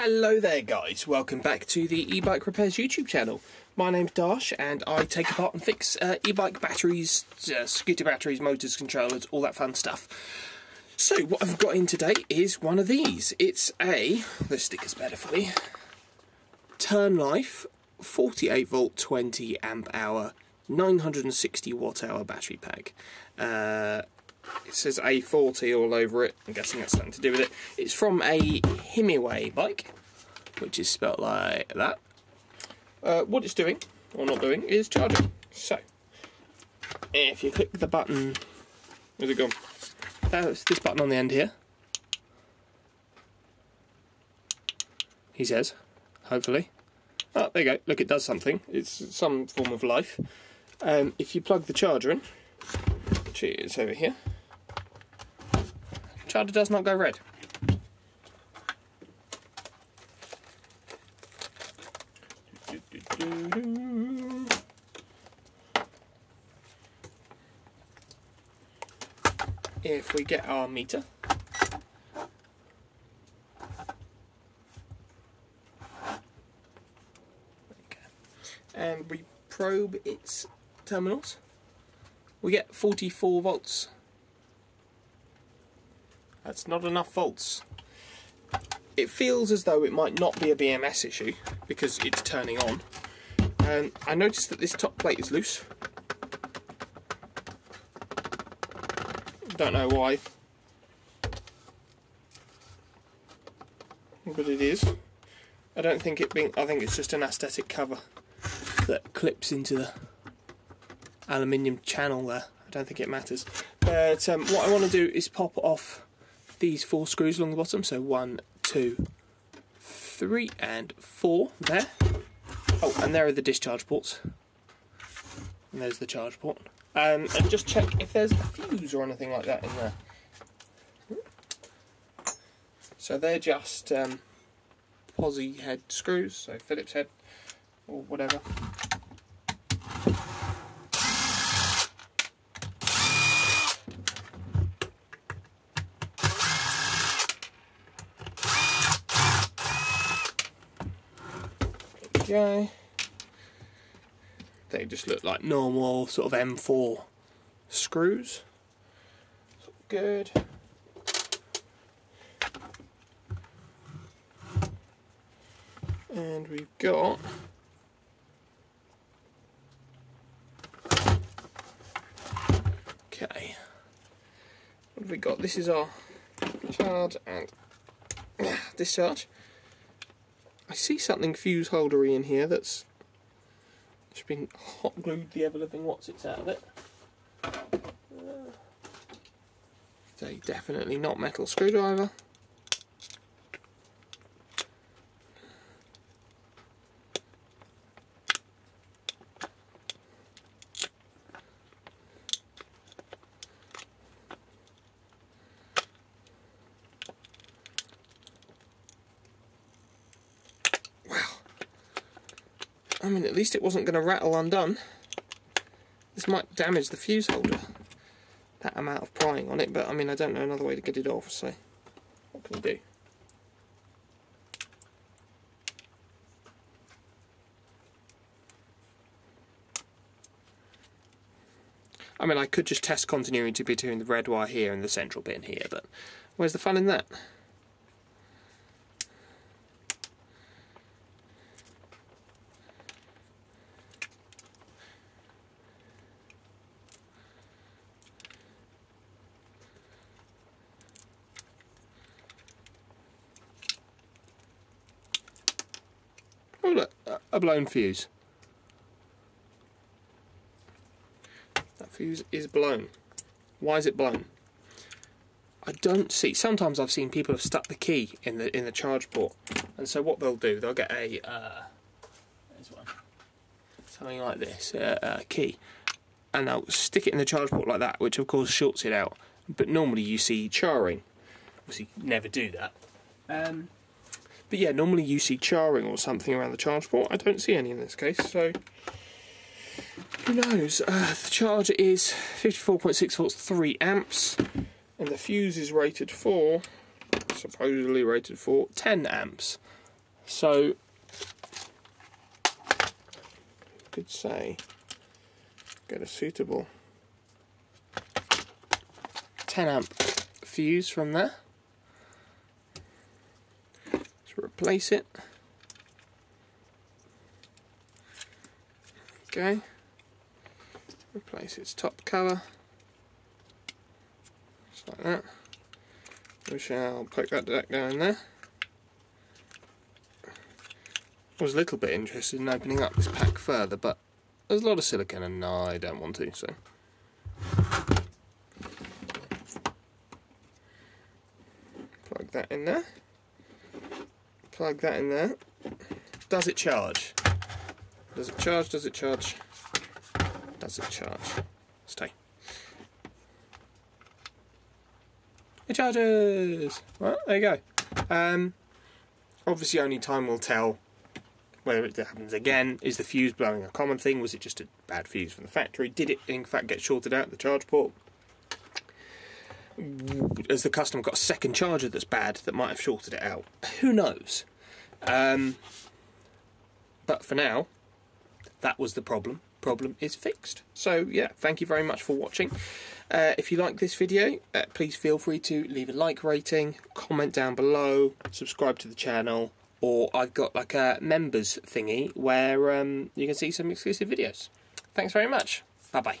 Hello there guys, welcome back to the e-bike repairs YouTube channel. My name's Dash and I take apart and fix uh, e-bike batteries, uh, scooter batteries, motors, controllers, all that fun stuff. So what I've got in today is one of these. It's a, the sticker's better for me, Turn Life 48 volt 20 amp hour 960 watt hour battery pack. Uh, it says A40 all over it. I'm guessing that's something to do with it. It's from a Himiway bike, which is spelt like that. Uh, what it's doing, or not doing, is charging. So, if you click the button, where's it gone? That's this button on the end here. He says, hopefully. Oh, there you go. Look, it does something. It's some form of life. Um, if you plug the charger in, which is over here, charger does not go red. If we get our meter, and um, we probe its terminals, we get 44 volts. That's not enough volts. It feels as though it might not be a BMS issue because it's turning on. And I noticed that this top plate is loose. Don't know why. But it is. I don't think it being I think it's just an aesthetic cover that clips into the aluminium channel there. I don't think it matters. But um, what I want to do is pop off these four screws along the bottom. So one, two, three, and four there. Oh, and there are the discharge ports. And there's the charge port. Um, and just check if there's a fuse or anything like that in there. So they're just um, posi head screws, so Phillips head or whatever. Go. They just look like normal sort of M4 screws. Good. And we've got Okay. What have we got? This is our charge and ah, discharge. I see something fuse holdery in here that's just been hot glued the ever living what's it's out of it. Uh, so definitely not metal screwdriver. I mean, at least it wasn't going to rattle undone. This might damage the fuse holder. That amount of prying on it, but I mean, I don't know another way to get it off, so what can we do? I mean, I could just test continuity between the red wire here and the central pin here, but where's the fun in that? Oh look, a blown fuse. That fuse is blown. Why is it blown? I don't see. Sometimes I've seen people have stuck the key in the in the charge port, and so what they'll do, they'll get a uh, one, something like this, uh, a key, and they'll stick it in the charge port like that, which of course shorts it out. But normally you see charring. Obviously, never do that. Um, but yeah, normally you see charring or something around the charge port. I don't see any in this case, so who knows? Uh, the charger is 54.6 volts, 3 amps, and the fuse is rated for, supposedly rated for, 10 amps. So, could say, get a suitable 10 amp fuse from there. Replace it. Okay. Replace its top cover. Just like that. We shall poke that back down there. I was a little bit interested in opening up this pack further, but there's a lot of silicone and I don't want to, so. Plug that in there. Plug that in there. Does it charge? Does it charge? Does it charge? Does it charge? Stay. It charges! Well, there you go. Um, obviously only time will tell whether it happens again. Is the fuse blowing a common thing? Was it just a bad fuse from the factory? Did it in fact get shorted out the charge port? Has the customer got a second charger that's bad that might have shorted it out? Who knows? Um, but for now, that was the problem. Problem is fixed. So yeah, thank you very much for watching. Uh, if you like this video, uh, please feel free to leave a like rating, comment down below, subscribe to the channel, or I've got like a members thingy where um, you can see some exclusive videos. Thanks very much. Bye bye.